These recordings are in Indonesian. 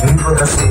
Terima kasih.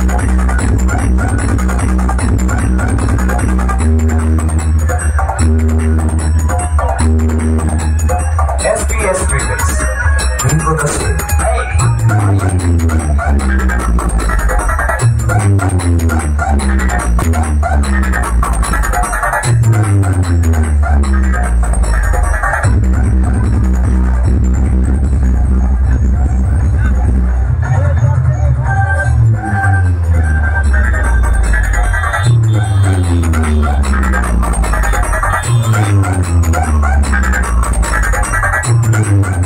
remember.